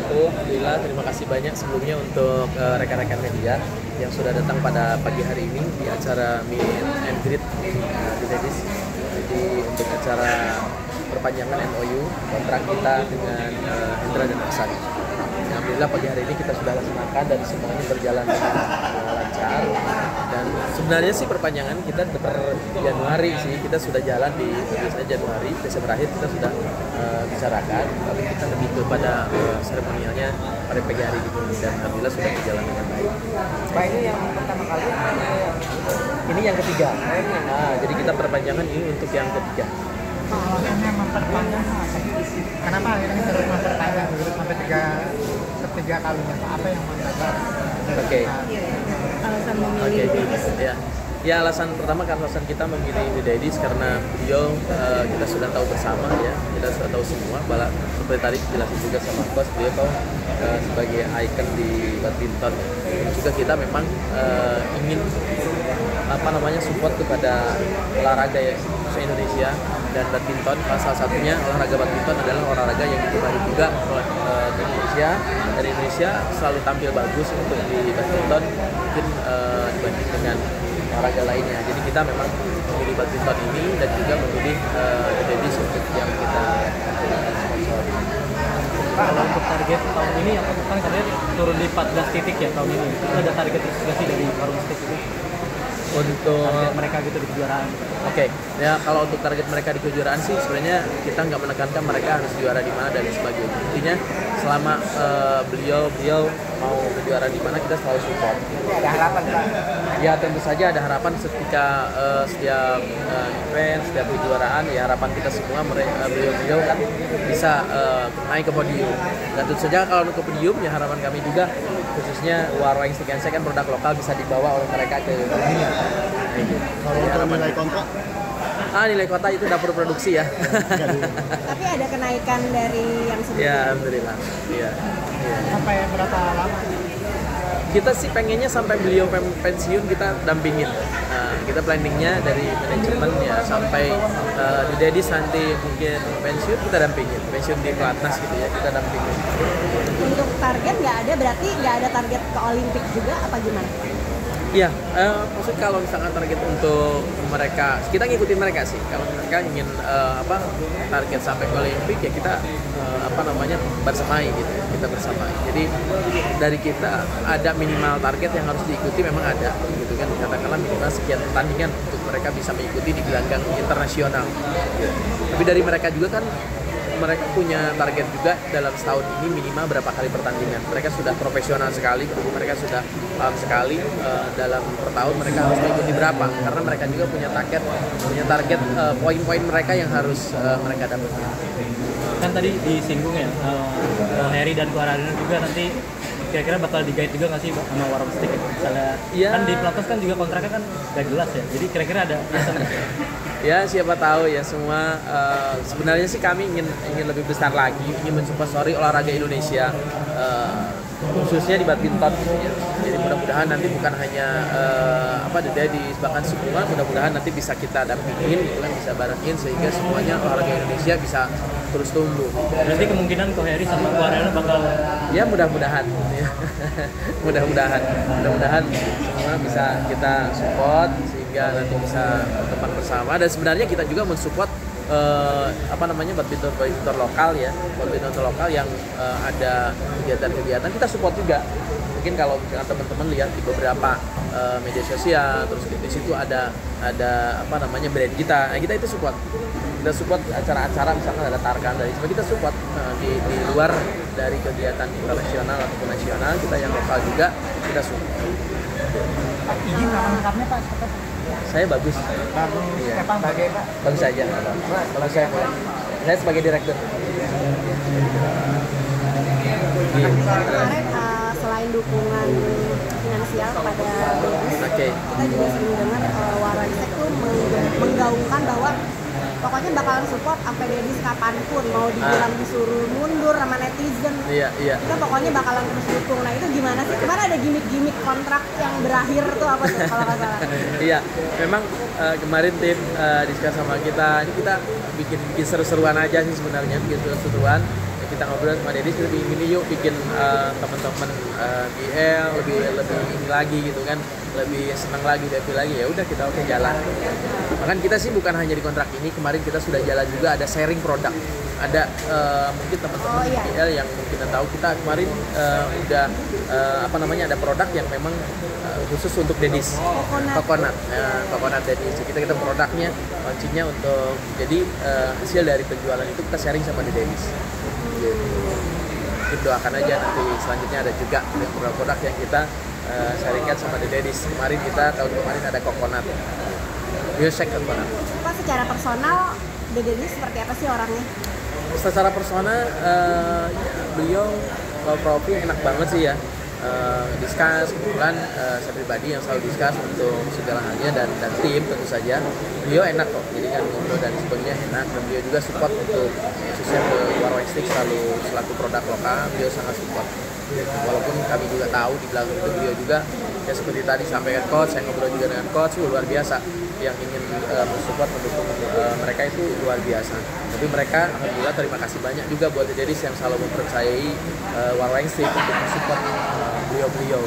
Alhamdulillah, terima kasih banyak sebelumnya untuk uh, rekan-rekan media yang sudah datang pada pagi hari ini di acara Meet and Greet uh, di Dedis. Jadi untuk acara perpanjangan MOU kontrak kita dengan uh, Hendra dan Hasan. Alhamdulillah pagi hari ini kita sudah laksanakan dan semuanya berjalan dengan lancar. Dan sebenarnya sih perpanjangan kita per Januari sih kita sudah jalan di biasanya Januari Desember akhir kita sudah uh, bicarakan, tapi kita lebih kepada uh, seremonialnya pada pagi hari ini dan alhamdulillah sudah berjalan dengan baik. Pak ini yang pertama kali Ini yang ketiga. Nah, jadi kita perpanjangan ini untuk yang ketiga. alasannya memperpanjang apa? Kenapa akhirnya terus memperpanjang sampai tiga ketiga kalinya Pak? Apa yang mendasar? Oke. alasan Oke, memilih Dedis ya. Ya alasan pertama kan alasan kita memilih The karena beliau eh, kita sudah tahu bersama ya, kita sudah tahu semua. Bala seperti tadi dijelasin juga sama bos, beliau tahu eh, sebagai ikon di badminton. Juga kita memang eh, ingin apa namanya support kepada olahraga ya Indonesia dan badminton salah satunya olahraga badminton adalah olahraga yang digemari juga oleh eh, di Indonesia dari Indonesia selalu tampil bagus untuk di badminton mungkin eh, dibanding dengan olahraga lainnya jadi kita memang memilih badminton ini dan juga memilih uh, The Daddies untuk yang kita sponsori Kalau untuk target tahun ini apa kan katanya turun di 14 titik ya tahun ini. Itu ada target nggak sih dari Forum State itu? untuk Target mereka gitu di kejuaraan. Oke, ya kalau untuk target mereka di kejuaraan sih sebenarnya kita nggak menekankan mereka harus juara di mana dan sebagainya. Intinya selama eh, beliau beliau mau kejuaraan di mana kita selalu support. Ada harapan Pak. Ya tentu saja ada harapan ketika eh, setiap eh, event, setiap kejuaraan ya harapan kita semua mereka beliau-beliau kan bisa eh, naik ke podium. Dan tentu saja kalau untuk ke podium ya harapan kami juga khususnya Warwing Stick and kan produk lokal bisa dibawa oleh mereka ke dunia. Gitu. Kalau untuk harapan- nilai kontrak, Ah nilai kota itu dapur produksi ya. tapi ada kenaikan dari yang sebelumnya ya alhamdulillah. Iya. Iya. Sampai berapa lama? Kita sih pengennya sampai beliau pensiun kita dampingin. Nah, kita planningnya dari manajemen ya sampai uh, di Dedis nanti mungkin pensiun kita dampingin. Pensiun di pelatnas gitu ya kita dampingin. untuk target nggak ada berarti nggak ada target ke Olimpik juga apa gimana Iya, eh, maksud kalau misalkan target untuk mereka, kita ngikutin mereka sih. Kalau mereka ingin eh, apa target sampai ke Olimpik ya kita eh, apa namanya bersamai gitu, ya. kita bersamai. Jadi dari kita ada minimal target yang harus diikuti memang ada, gitu kan. Katakanlah minimal sekian pertandingan untuk mereka bisa mengikuti di gelanggang internasional. Tapi dari mereka juga kan mereka punya target juga dalam setahun ini minimal berapa kali pertandingan. Mereka sudah profesional sekali, mereka sudah paham sekali eh, dalam per tahun mereka harus mengikuti berapa. Karena mereka juga punya target, punya target eh, poin-poin mereka yang harus eh, mereka dapatkan. Kan tadi disinggung ya, uh, Harry dan Kuaradina juga nanti kira-kira bakal digait juga nggak sih sama Warung Stick misalnya Iya. kan di Platos kan juga kontraknya kan gak jelas ya jadi kira-kira ada? Ya siapa tahu ya semua eh, sebenarnya sih kami ingin ingin lebih besar lagi, ingin mensupport olahraga Indonesia. eh, khususnya di badminton gitu ya. Jadi mudah-mudahan nanti bukan hanya eh, apa The Daddies, bahkan semua mudah-mudahan nanti bisa kita dampingin gitu kan, bisa barengin sehingga semuanya olahraga Indonesia bisa terus tumbuh. berarti kemungkinan Ko Harry sama Kuaradina bakal Ya mudah-mudahan ya. mudah-mudahan mudah-mudahan semua bisa kita support sehingga nanti bisa berteman bersama dan sebenarnya kita juga mensupport eh, apa namanya badminton badminton lokal ya badminton lokal yang eh, ada kegiatan-kegiatan kita support juga. Mungkin kalau misalkan teman-teman lihat di beberapa eh, media sosial terus di situ ada ada apa namanya brand kita. Nah kita itu support. Kita support acara-acara misalkan ada tarkan dari sebagainya kita support eh, di, di luar dari kegiatan internasional ataupun nasional kita yang lokal juga kita support. Izin? Saya bagus. Bagus. Iya. sebagai Pak? bagus saja bagus saya saya sebagai direktur. Kan kemarin uh, selain dukungan finansial kepada Dedis oke. kita juga sering dengar uh, Waransek tuh mengg- menggaungkan bahwa pokoknya bakalan support sampai Dedis kapan pun mau dibilang disuruh mundur sama netizen. Iya iya. Kita pokoknya bakalan terus dukung. Nah itu gimana sih? Kemarin ada gimmick-gimmick kontrak yang berakhir tuh apa tuh kalau nggak salah? Iya, memang eh, kemarin tim eh, diskus sama kita, ini kita bikin bikin seru-seruan aja sih sebenarnya, bikin seru-seruan. Kita ngobrol sama Dedis lebih ini yuk bikin eh, teman-teman eh, BL lebih lebih ini lagi gitu kan lebih senang lagi happy lagi ya udah kita oke jalan bahkan kita sih bukan hanya di kontrak ini kemarin kita sudah jalan juga ada sharing produk ada eh, mungkin teman-teman Oh, iya. BL yang mungkin tahu kita kemarin eh, udah eh, apa namanya ada produk yang memang eh, khusus untuk Dedis Coconut. coconut coconut Dedis kita kita produknya launchingnya untuk jadi eh, hasil dari penjualan itu kita sharing sama di Dedis. Mungkin doakan aja nanti selanjutnya ada juga produk-produk yang kita eh, sharingkan sama The Dedis kemarin kita tahun kemarin ada coconut. Biosec coconut. Pak secara personal Dede ini seperti apa sih orangnya? secara personal eh, ya, beliau kalau profi enak banget sih ya. Eh, discuss kebetulan eh, saya pribadi yang selalu discuss untuk segala halnya dan dan tim tentu saja. Beliau enak kok jadi kan ngobrol dan sebagainya enak. Dan beliau juga support untuk khususnya Stick selalu selaku produk lokal beliau sangat support. Walaupun kami juga tahu di belakang itu beliau juga ya seperti tadi sampaikan coach saya ngobrol juga dengan coach luar biasa. Yang ingin eh, mensupport mendukung eh, mereka itu luar biasa. Tapi mereka alhamdulillah terima kasih banyak juga buat Dedis yang selalu mempercayai uh, Warwang Stick untuk mensupport eh, beliau-beliau